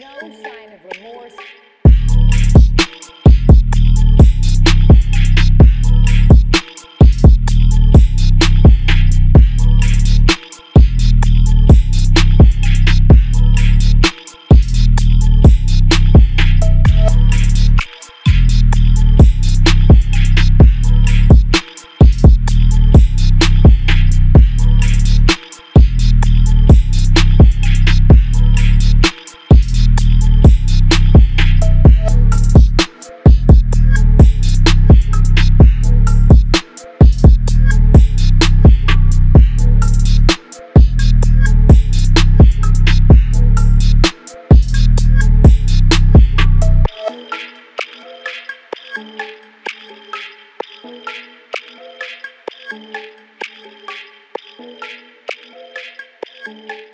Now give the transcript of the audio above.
no sign of remorse. Thank you.